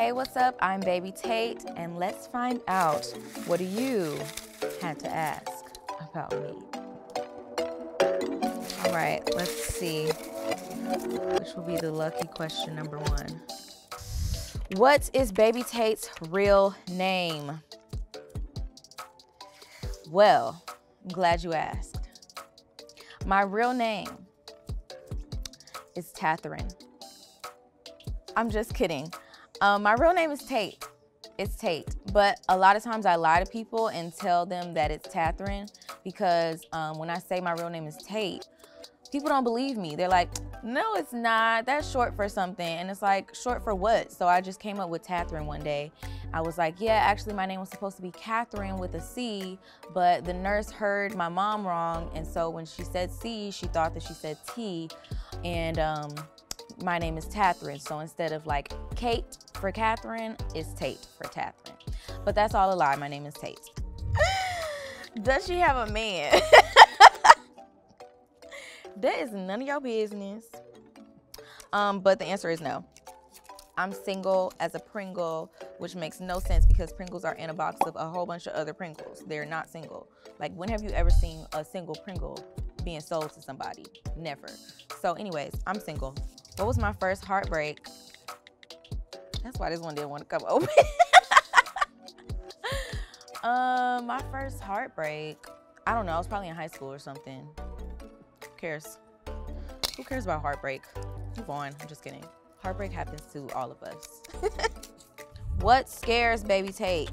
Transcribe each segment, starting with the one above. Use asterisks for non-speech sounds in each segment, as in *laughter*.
Hey, what's up? I'm Baby Tate, and let's find out what you had to ask about me. All right, let's see. Which will be the lucky question number one. What is Baby Tate's real name? Well, I'm glad you asked. My real name is Tatherine. I'm just kidding. Um, my real name is Tate. It's Tate. But a lot of times I lie to people and tell them that it's Tatherine because um, when I say my real name is Tate, people don't believe me. They're like, no, it's not. That's short for something. And it's like, short for what? So I just came up with Catherine one day. I was like, yeah, actually, my name was supposed to be Catherine with a C, but the nurse heard my mom wrong. And so when she said C, she thought that she said T. And um, my name is Tatherine. So instead of like Kate for Catherine, it's Tate for Tatherine. But that's all a lie. My name is Tate. *laughs* Does she have a man? *laughs* that is none of your business. Um, but the answer is no. I'm single as a Pringle, which makes no sense because Pringles are in a box of a whole bunch of other Pringles. They're not single. Like, when have you ever seen a single Pringle being sold to somebody? Never. So, anyways, I'm single. What was my first heartbreak? That's why this one didn't want to come *laughs* open. um, my first heartbreak. I don't know. I was probably in high school or something. Who cares? Who cares about heartbreak? Move on. I'm just kidding. Heartbreak happens to all of us. *laughs* what scares baby Tate?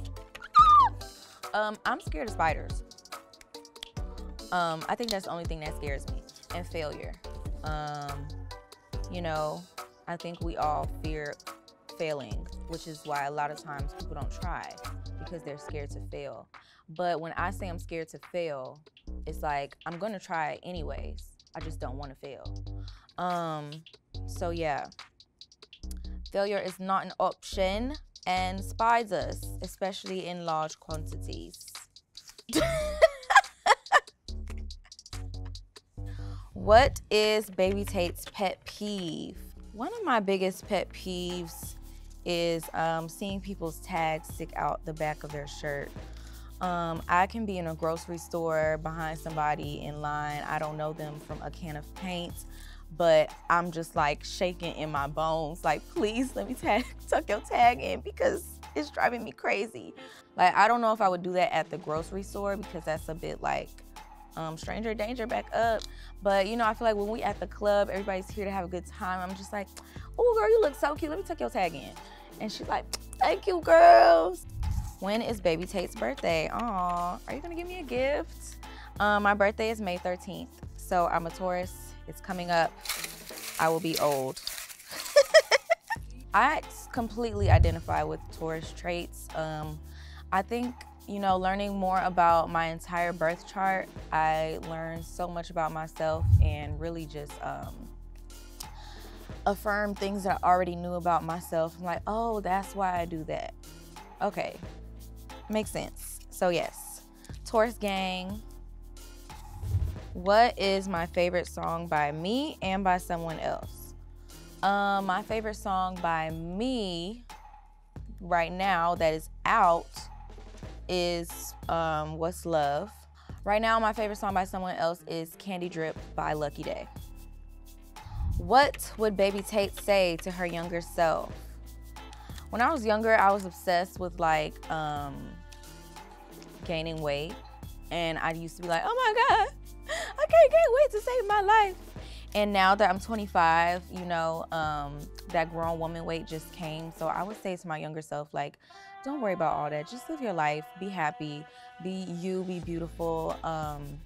Um, I'm scared of spiders. Um, I think that's the only thing that scares me. And failure. Um, you know, I think we all fear failing, which is why a lot of times people don't try because they're scared to fail. But when I say I'm scared to fail, it's like I'm gonna try anyways. I just don't want to fail. Um, so yeah, failure is not an option and spies us, especially in large quantities. *laughs* what is Baby Tate's pet peeve? One of my biggest pet peeves is um, seeing people's tags stick out the back of their shirt. Um, I can be in a grocery store behind somebody in line. I don't know them from a can of paint, but I'm just like shaking in my bones. Like, please let me tag, *laughs* tuck your tag in because it's driving me crazy. Like, I don't know if I would do that at the grocery store because that's a bit like um, stranger danger back up. But you know, I feel like when we at the club, everybody's here to have a good time. I'm just like, oh girl, you look so cute. Let me tuck your tag in. And she's like, thank you, girls. When is baby Tate's birthday? Aw, are you gonna give me a gift? Um, my birthday is May 13th. So I'm a Taurus. It's coming up. I will be old. *laughs* I completely identify with Taurus traits. Um, I think, you know, learning more about my entire birth chart, I learned so much about myself and really just um, affirm things that I already knew about myself. I'm like, oh, that's why I do that. Okay, makes sense. So yes, Taurus gang. What is my favorite song by me and by someone else? Um, my favorite song by me right now that is out is um, What's Love. Right now, my favorite song by someone else is Candy Drip by Lucky Daye. What would Baby Tate say to her younger self? When I was younger, I was obsessed with like um, gaining weight. And I used to be like, oh my God, I can't, wait to save my life. And now that I'm 25, you know, um, that grown woman weight just came. So I would say to my younger self, like, don't worry about all that. Just live your life, be happy, be you, be beautiful. Um,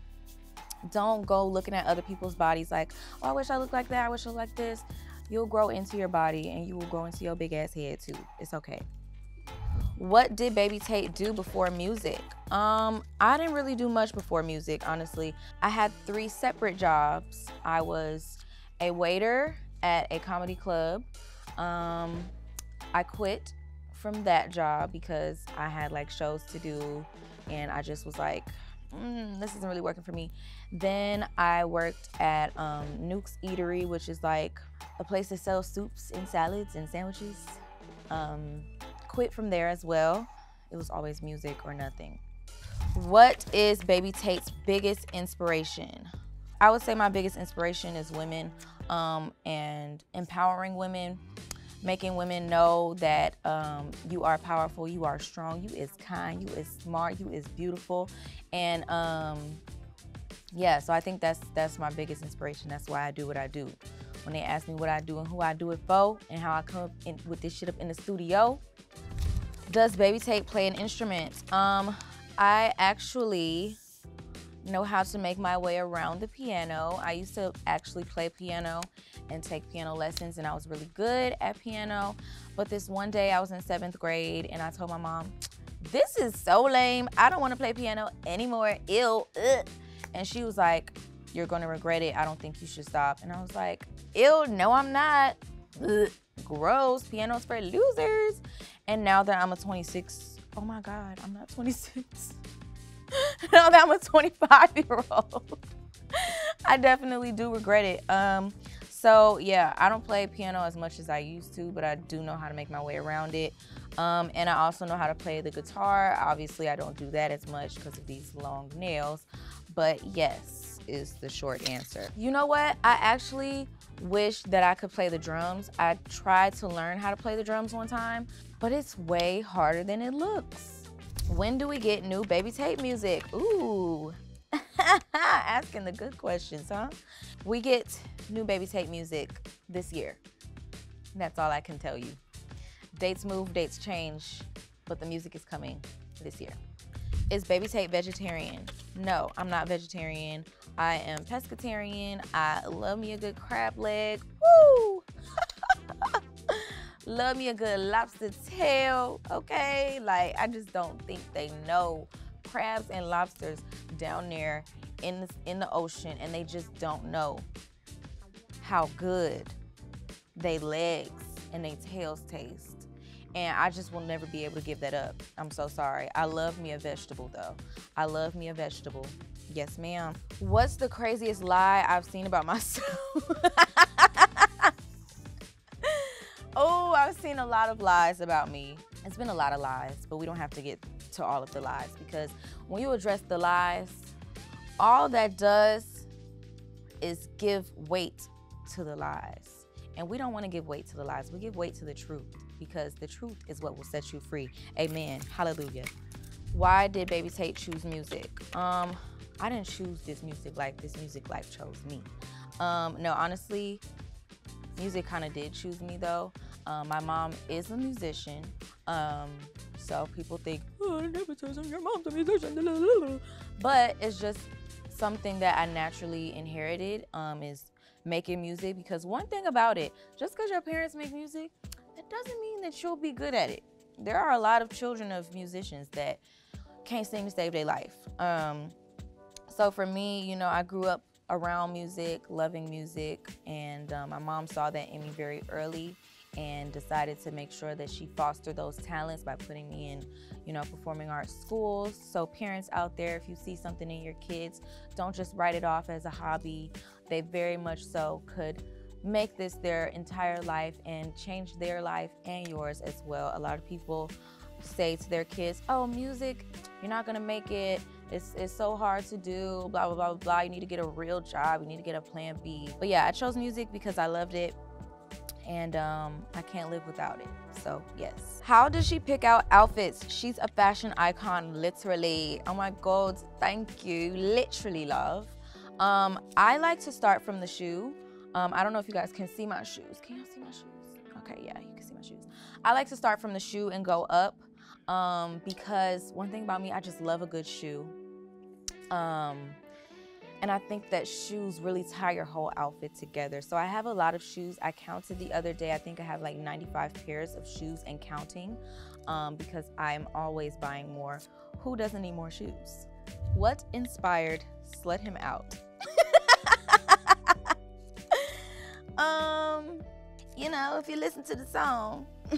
don't go looking at other people's bodies like, oh, I wish I looked like that. I wish I looked like this. You'll grow into your body and you will grow into your big ass head too. It's okay. What did Baby Tate do before music? Um, I didn't really do much before music, honestly. I had three separate jobs. I was a waiter at a comedy club. Um, I quit from that job because I had like shows to do and I just was like, mm, this isn't really working for me. Then I worked at um, Newk's Eatery, which is like a place that sells soups and salads and sandwiches. Um, quit from there as well. It was always music or nothing. What is Baby Tate's biggest inspiration? I would say my biggest inspiration is women um, and empowering women, making women know that um, you are powerful, you are strong, you is kind, you is smart, you is beautiful, and um, yeah. So I think that's that's my biggest inspiration. That's why I do what I do. When they ask me what I do and who I do it for, and how I come in with this shit up in the studio, does Baby Tate play an instrument? I actually know how to make my way around the piano. I used to actually play piano and take piano lessons, and I was really good at piano. But this one day I was in seventh grade, and I told my mom, This is so lame. I don't want to play piano anymore. Ew. Ugh. And she was like, You're going to regret it. I don't think you should stop. And I was like, Ew, no, I'm not. Ugh. Gross. Piano's for losers. And now that I'm a 26, oh my God, I'm not 26. *laughs* now that I'm a 25 year old, *laughs* I definitely do regret it. Um, so yeah, I don't play piano as much as I used to, but I do know how to make my way around it. Um, and I also know how to play the guitar. Obviously, I don't do that as much because of these long nails, but yes is the short answer. You know what? I actually wish that I could play the drums. I tried to learn how to play the drums one time, but it's way harder than it looks. When do we get new Baby Tate music? Ooh, *laughs* asking the good questions, huh? We get new Baby Tate music this year. That's all I can tell you. Dates move, dates change, but the music is coming this year. Is Baby Tate vegetarian? No, I'm not vegetarian. I am pescatarian. I love me a good crab leg. Woo! *laughs* love me a good lobster tail, okay? Like, I just don't think they know crabs and lobsters down there in the, in the ocean, and they just don't know how good they legs and they tails taste. And I just will never be able to give that up. I'm so sorry. I love me a vegetable though. I love me a vegetable. Yes, ma'am. What's the craziest lie I've seen about *laughs* myself? Oh, I've seen a lot of lies about me. It's been a lot of lies, but we don't have to get to all of the lies because when you address the lies, all that does is give weight to the lies. And we don't want to give weight to the lies. We give weight to the truth because the truth is what will set you free. Amen. Hallelujah. Why did Baby Tate choose music? Um, I didn't choose this music life. This music life chose me. Um, no, honestly, Music kind of did choose me though. Um, my mom is a musician, um, so people think, oh, nepotism, your mom's a musician. *laughs* But it's just something that I naturally inherited um, is making music because one thing about it, just because your parents make music, doesn't mean that you'll be good at it. There are a lot of children of musicians that can't sing to save their life. Um, so for me, you know, I grew up around music, loving music, and um, my mom saw that in me very early and decided to make sure that she fostered those talents by putting me in, you know, performing arts schools. So parents out there, if you see something in your kids, don't just write it off as a hobby. They very much so could make this their entire life and change their life and yours as well. A lot of people say to their kids, "Oh, music, you're not to make it." It's, it's so hard to do, blah, blah, blah, blah. You need to get a real job. You need to get a plan B. But yeah, I chose music because I loved it and um, I can't live without it. So, yes. How does she pick out outfits? She's a fashion icon, literally. Oh my God, thank you. Literally, love. Um, I like to start from the shoe. Um, I don't know if you guys can see my shoes. Can y'all see my shoes? Okay, yeah, you can see my shoes. I like to start from the shoe and go up um, because one thing about me, I just love a good shoe. Um, and I think that shoes really tie your whole outfit together. So I have a lot of shoes. I counted the other day. I think I have like 95 pairs of shoes and counting um, because I'm always buying more. Who doesn't need more shoes? What inspired Slut Him Out? Um, you know, if you listen to the song, *laughs*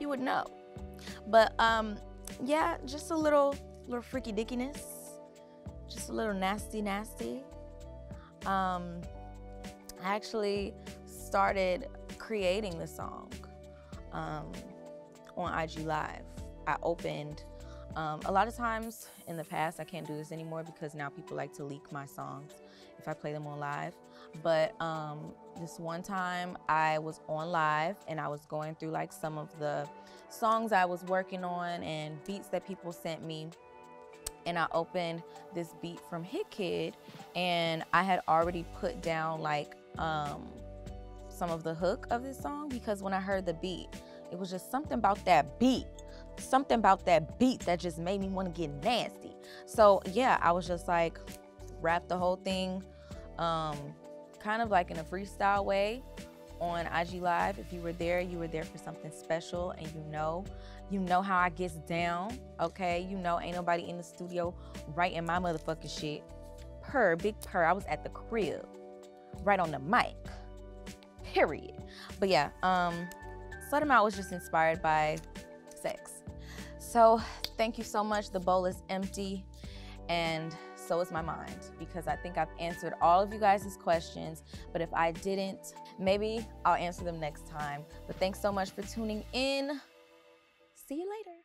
you would know. But um, yeah, just a little little freaky dickiness, just a little nasty nasty. Um, I actually started creating the song um, on IG Live. I opened um, a lot of times in the past, I can't do this anymore because now people like to leak my songs if I play them on live. But um, this one time I was on live and I was going through like some of the songs I was working on and beats that people sent me. And I opened this beat from Hit Kid and I had already put down like um, some of the hook of this song because when I heard the beat, it was just something about that beat something about that beat that just made me want to get nasty. So yeah, I was just like rap the whole thing, um, kind of like in a freestyle way on IG Live. If you were there, you were there for something special, and you know, you know how I gets down. Okay, you know, ain't nobody in the studio writing my motherfucking shit. Per big per, I was at the crib, right on the mic. Period. But yeah, um, Slut Out was just inspired by sex. So thank you so much. The bowl is empty and so is my mind because I think I've answered all of you guys' questions. But if I didn't, maybe I'll answer them next time. But thanks so much for tuning in. See you later.